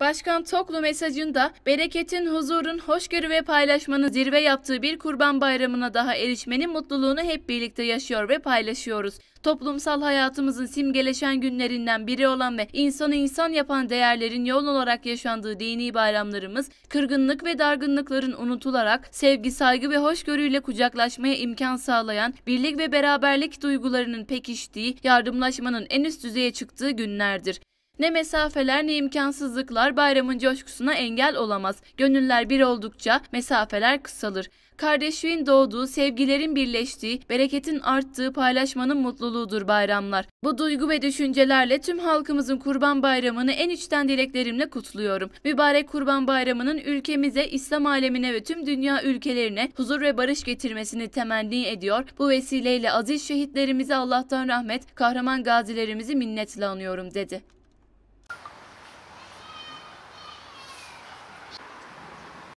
Başkan Toklu mesajında bereketin, huzurun, hoşgörü ve paylaşmanın zirve yaptığı bir kurban bayramına daha erişmenin mutluluğunu hep birlikte yaşıyor ve paylaşıyoruz. Toplumsal hayatımızın simgeleşen günlerinden biri olan ve insanı insan yapan değerlerin yoğun olarak yaşandığı dini bayramlarımız, kırgınlık ve dargınlıkların unutularak sevgi, saygı ve hoşgörüyle kucaklaşmaya imkan sağlayan, birlik ve beraberlik duygularının pekiştiği, yardımlaşmanın en üst düzeye çıktığı günlerdir. Ne mesafeler ne imkansızlıklar bayramın coşkusuna engel olamaz. Gönüller bir oldukça mesafeler kısalır. Kardeşliğin doğduğu, sevgilerin birleştiği, bereketin arttığı, paylaşmanın mutluluğudur bayramlar. Bu duygu ve düşüncelerle tüm halkımızın Kurban Bayramı'nı en içten dileklerimle kutluyorum. Mübarek Kurban Bayramı'nın ülkemize, İslam alemine ve tüm dünya ülkelerine huzur ve barış getirmesini temenni ediyor. Bu vesileyle aziz şehitlerimize Allah'tan rahmet, kahraman gazilerimizi minnetle anıyorum dedi.